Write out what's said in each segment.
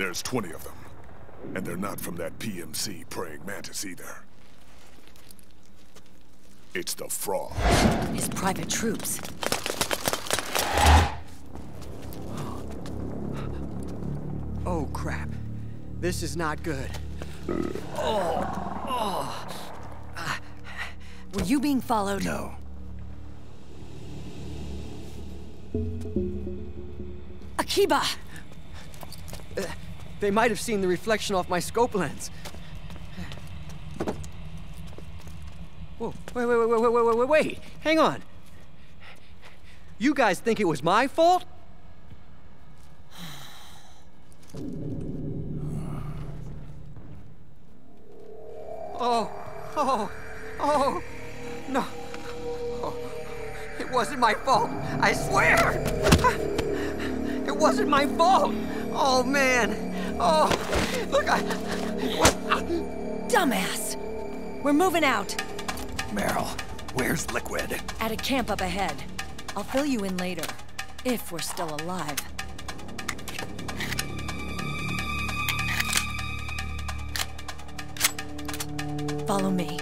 There's 20 of them. And they're not from that PMC praying mantis either. It's the Frog. His private troops. Oh, crap. This is not good. Oh, oh. Were you being followed? No. Akiba! Uh, they might have seen the reflection off my scope lens. Whoa, wait, wait, wait, wait, wait, wait, wait, hang on. You guys think it was my fault? Oh, oh, oh, no. Oh, it wasn't my fault, I swear! It wasn't my fault! Oh, man. Oh, look, I... Dumbass! We're moving out. Meryl, where's Liquid? At a camp up ahead. I'll fill you in later. If we're still alive. Follow me.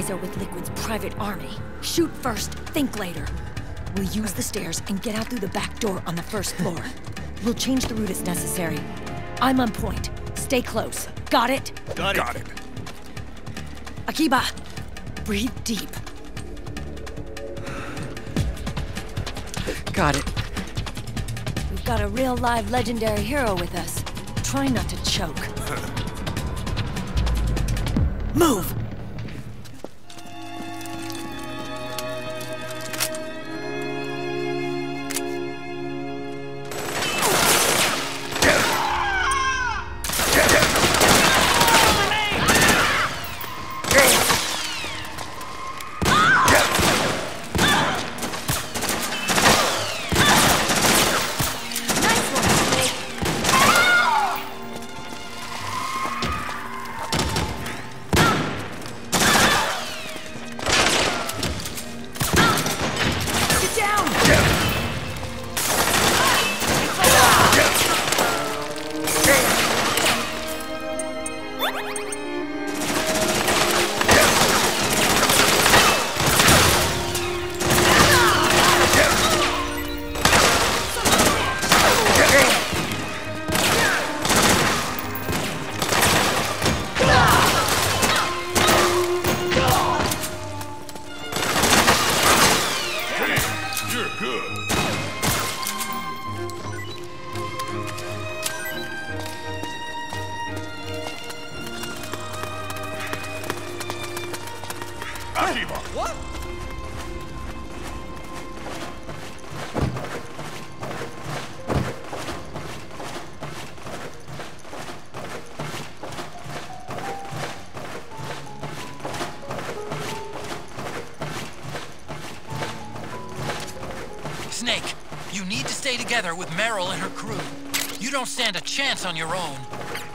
Guys are with Liquid's private army. Shoot first, think later. We'll use the stairs and get out through the back door on the first floor. We'll change the route as necessary. I'm on point. Stay close. Got it? Got it. Got it. Akiba, breathe deep. Got it. We've got a real live legendary hero with us. Try not to choke. Move! Together with Meryl and her crew. You don't stand a chance on your own.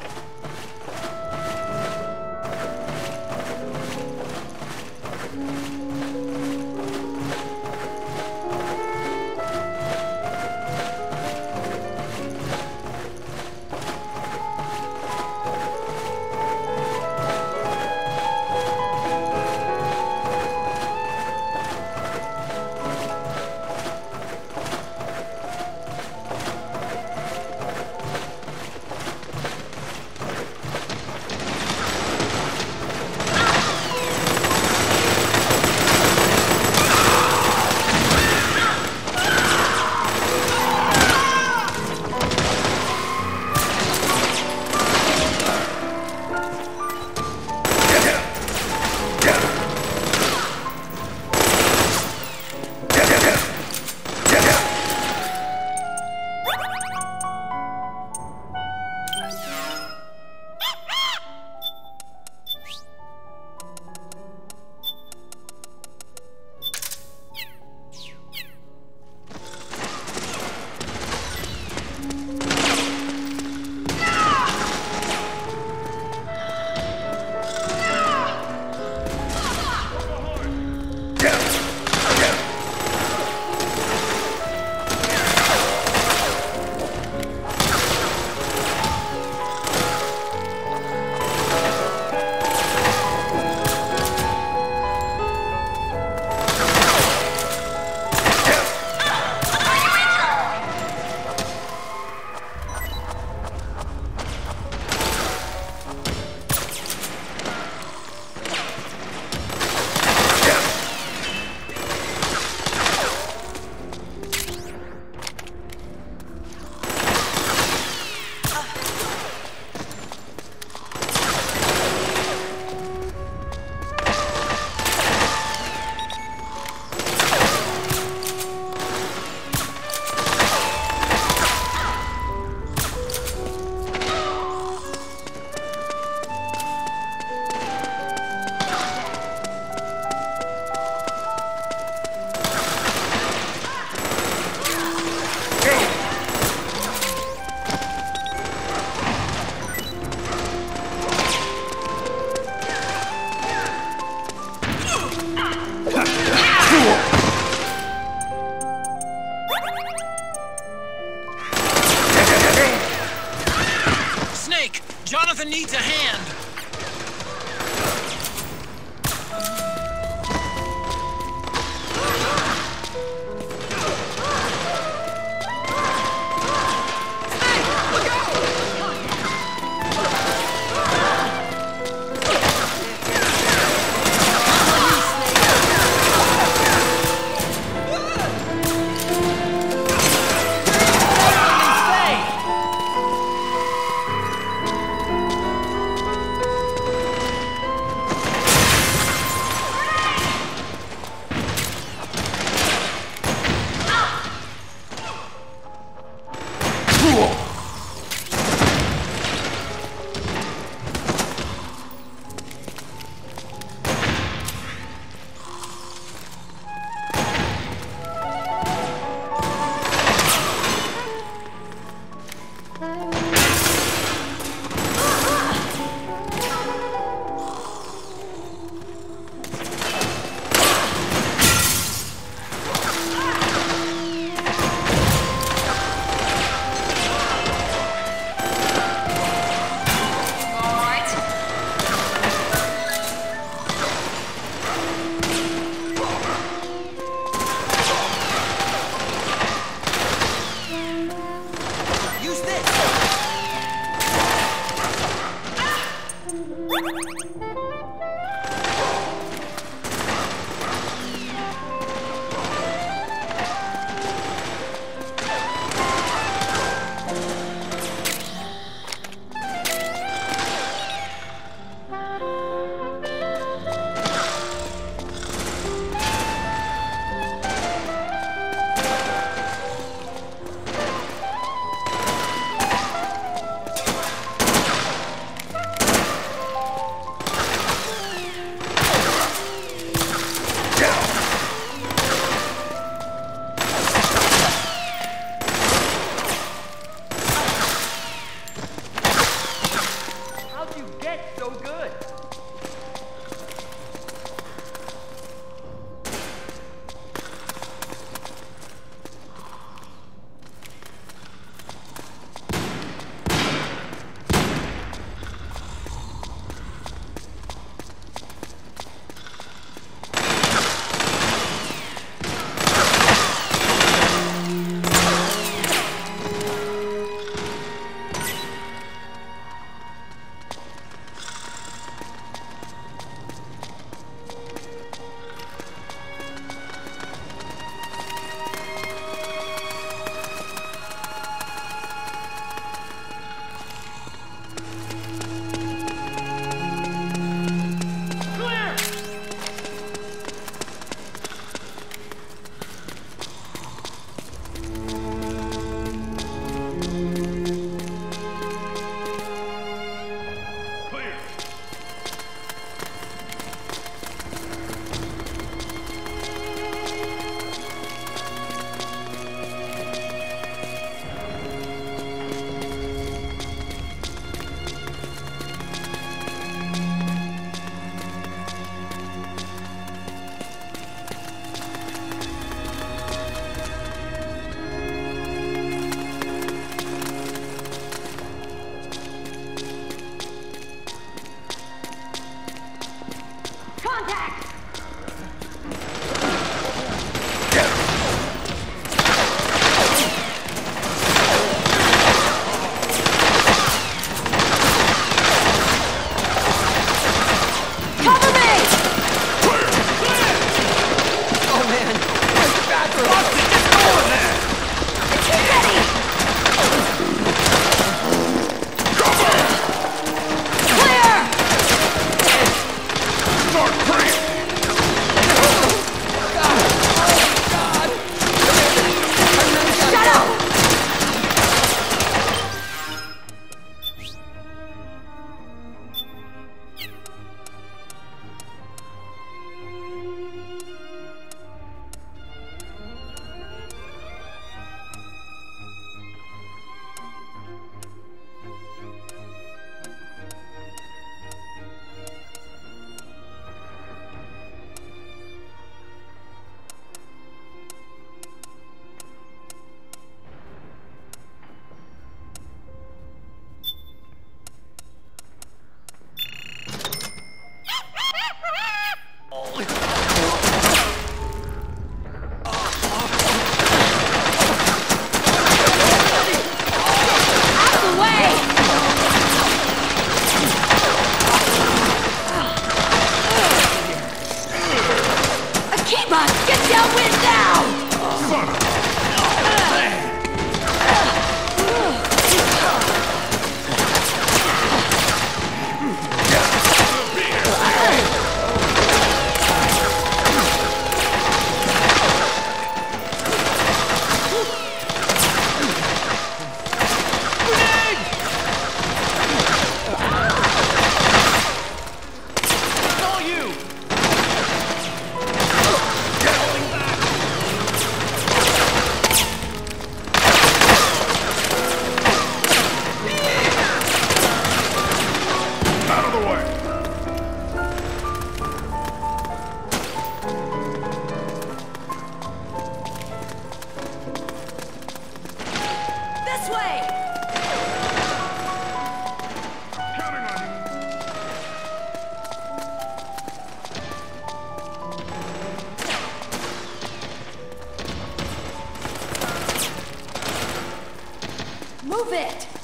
Move it!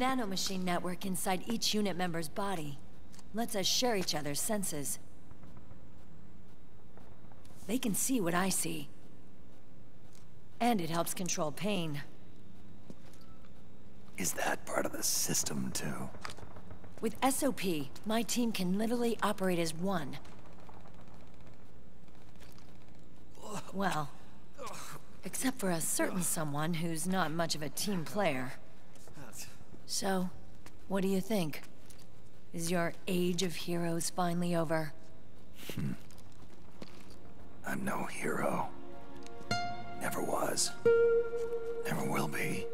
Nanomachine network inside each unit member's body lets us share each other's senses. They can see what I see. And it helps control pain. Is that part of the system, too? With SOP, my team can literally operate as one. Well, except for a certain someone who's not much of a team player. So, what do you think? Is your age of heroes finally over? Hmm. I'm no hero. Never was. Never will be.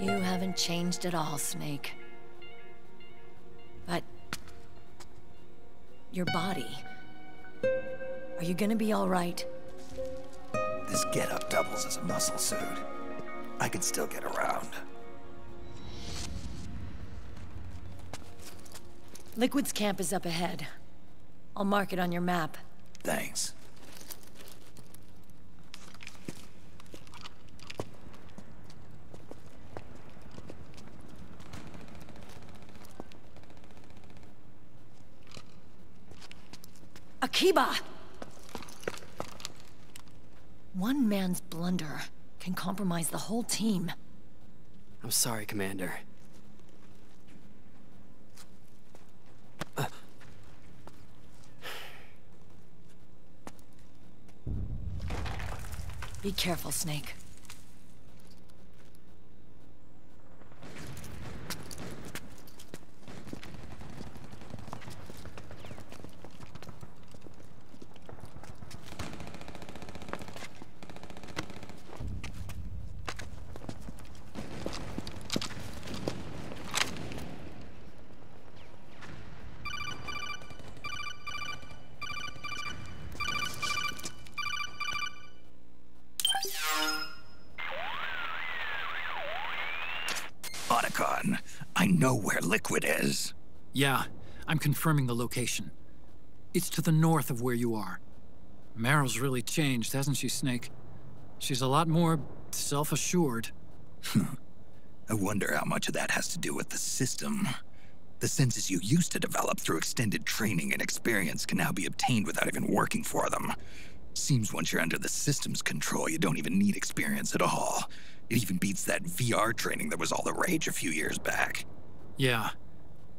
You haven't changed at all, Snake. But... Your body... Are you gonna be alright? This getup doubles as a muscle suit. I can still get around. Liquid's camp is up ahead. I'll mark it on your map. Thanks. Akiba! One man's blunder can compromise the whole team. I'm sorry, Commander. Be careful, Snake. Otacon, I know where Liquid is. Yeah, I'm confirming the location. It's to the north of where you are. Meryl's really changed, hasn't she, Snake? She's a lot more self-assured. I wonder how much of that has to do with the system. The senses you used to develop through extended training and experience can now be obtained without even working for them. Seems once you're under the system's control, you don't even need experience at all. It even beats that VR training that was all the rage a few years back. Yeah.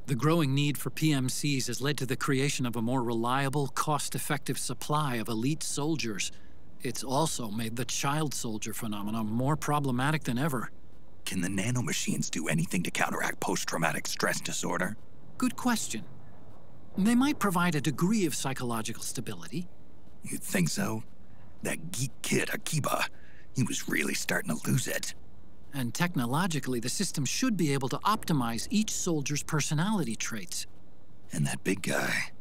The growing need for PMCs has led to the creation of a more reliable, cost-effective supply of elite soldiers. It's also made the child soldier phenomenon more problematic than ever. Can the nanomachines do anything to counteract post-traumatic stress disorder? Good question. They might provide a degree of psychological stability. You'd think so? That geek kid, Akiba, he was really starting to lose it. And technologically, the system should be able to optimize each soldier's personality traits. And that big guy,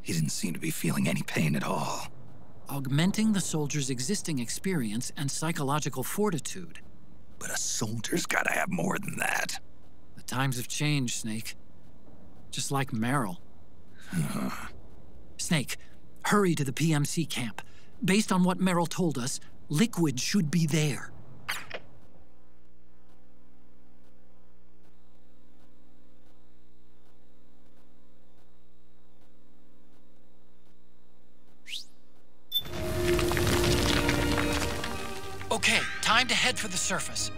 he didn't seem to be feeling any pain at all. Augmenting the soldier's existing experience and psychological fortitude. But a soldier's gotta have more than that. The times have changed, Snake. Just like Meryl. Uh-huh. Snake, hurry to the PMC camp. Based on what Meryl told us, Liquid should be there. head for the surface.